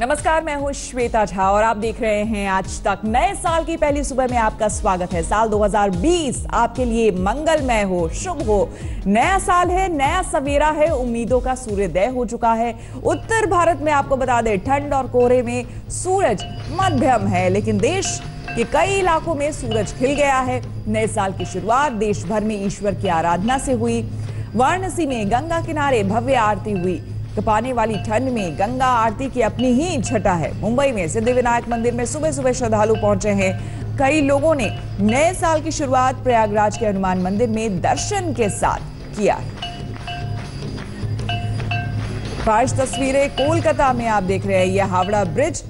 नमस्कार, मैं हूँ श्वेता झा और आप देख रहे हैं आज तक नए साल की पहली सुबह में आपका स्वागत है। साल 2020 आपके लिए मंगलमय हो, शुभ हो। नया साल है, नया सवेरा है, उम्मीदों का सूर्योदय हो चुका है। उत्तर भारत में आपको बता दें, ठंड और कोहरे में सूरज मध्यम है, लेकिन देश के कई इलाकों में सूरज खिल गया है। नए साल की शुरुआत देश भर में ईश्वर की आराधना से हुई। वाराणसी में गंगा किनारे भव्य आरती हुई। कपाने वाली ठंड में गंगा आरती की अपनी ही छटा है। मुंबई में सिद्धि विनायक मंदिर में सुबह सुबह श्रद्धालु पहुँचे हैं। कई लोगों ने नए साल की शुरुआत प्रयागराज के हनुमान मंदिर में दर्शन के साथ किया है। तस्वीरें कोलकाता में आप देख रहे हैं। यह हावड़ा ब्रिज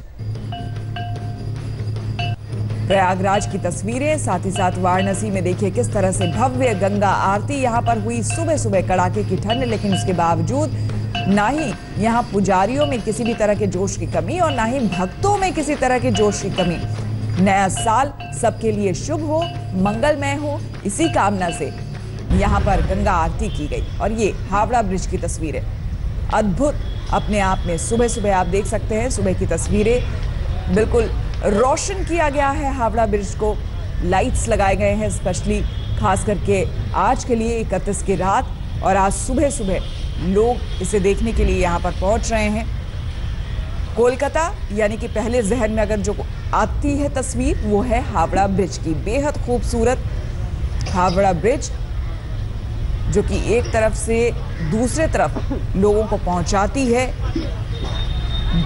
प्रयागराज की तस्वीरें, साथ ही साथ वाराणसी में देखिए किस तरह से भव्य गंगा आरती यहाँ पर हुई। सुबह सुबह कड़ाके की ठंड, लेकिन उसके बावजूद ना ही यहाँ पुजारियों में किसी भी तरह के जोश की कमी और ना ही भक्तों में किसी तरह के जोश की कमी। नया साल सबके लिए शुभ हो, मंगलमय हो, इसी कामना से यहाँ पर गंगा आरती की गई और ये हावड़ा ब्रिज की तस्वीर। है अद्भुत अपने आप में सुबह सुबह आप देख सकते हैं, सुबह की तस्वीरें। बिल्कुल रोशन किया गया है हावड़ा ब्रिज को। लाइट्स लगाए गए हैं, स्पेशली खास करके आज के लिए इकतीस की रात और आज सुबह सुबह लोग इसे देखने के लिए यहाँ पर पहुँच रहे हैं। कोलकाता, यानी कि पहले जहन में अगर जो आती है तस्वीर, वो है हावड़ा ब्रिज की। बेहद खूबसूरत हावड़ा ब्रिज, जो कि एक तरफ़ से दूसरे तरफ़ लोगों को पहुंचाती है।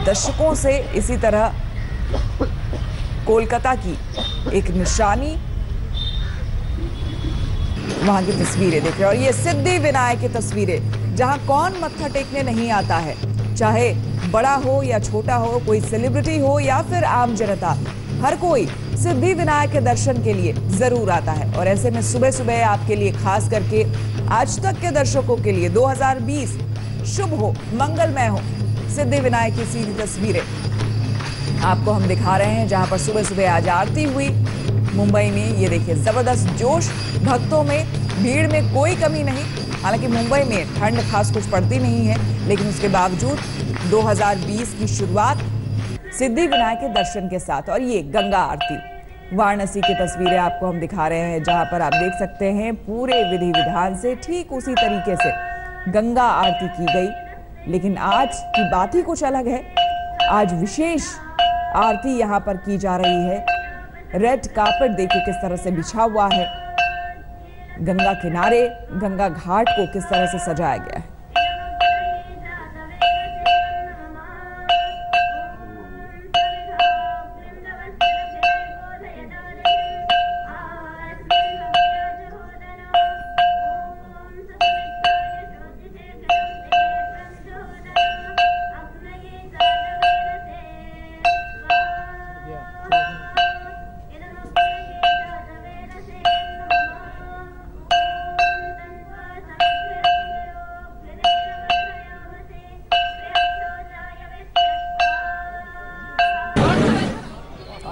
दशकों से इसी तरह कोलकाता की एक निशानी वहाँ की तस्वीरें देख। रहे हैं और ये सिद्धि विनायक की तस्वीरें जहाँ कौन मत्था टेकने नहीं आता है। चाहे बड़ा हो या छोटा हो, कोई सेलिब्रिटी हो या फिर आम जनता, हर कोई सिद्धि विनायक के दर्शन के लिए ज़रूर आता है। और ऐसे में सुबह सुबह आपके लिए, खास करके आज तक के दर्शकों के लिए 2020 शुभ हो, मंगलमय हो, सिद्धि विनायक की सीधी तस्वीरें आपको हम दिखा रहे हैं, जहाँ पर सुबह सुबह आज आरती हुई। मुंबई में ये देखिए, ज़बरदस्त जोश, भक्तों में, भीड़ में कोई कमी नहीं। हालाँकि मुंबई में ठंड खास कुछ पड़ती नहीं है, लेकिन उसके बावजूद 2020 की शुरुआत सिद्धि विनायक के दर्शन के साथ और ये गंगा आरती। वाराणसी की तस्वीरें आपको हम दिखा रहे हैं, जहाँ पर आप देख सकते हैं पूरे विधि विधान से ठीक उसी तरीके से गंगा आरती की गई। लेकिन आज की बात ही कुछ अलग है। आज विशेष आरती यहाँ पर की जा रही है। रेड कार्पेट देखिए किस तरह से बिछा हुआ है। गंगा किनारे गंगा घाट को किस तरह से सजाया गया है?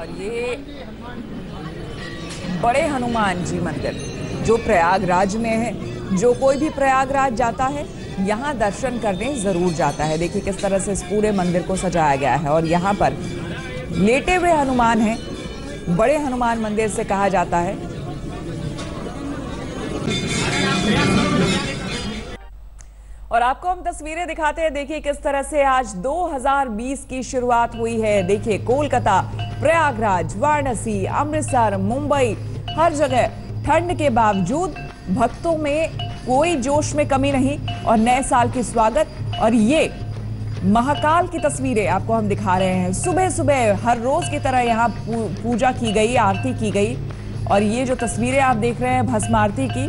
और ये बड़े हनुमान जी मंदिर, जो प्रयागराज में है। जो कोई भी प्रयागराज जाता है, यहाँ दर्शन करने ज़रूर जाता है। देखिए किस तरह से इस पूरे मंदिर को सजाया गया है। और यहाँ पर लेटे हुए हनुमान हैं। बड़े हनुमान मंदिर से कहा जाता है। और आपको हम तस्वीरें दिखाते हैं। देखिए किस तरह से आज 2020 की शुरुआत हुई है। देखिए कोलकाता प्रयागराज, वाराणसी, अमृतसर, मुंबई, हर जगह ठंड के बावजूद भक्तों में कोई जोश में कमी नहीं और नए साल की स्वागत। और ये महाकाल की तस्वीरें आपको हम दिखा रहे हैं। सुबह सुबह हर रोज की तरह यहाँ पूजा की गई, आरती की गई। और ये जो तस्वीरें आप देख रहे हैं भस्म आरती की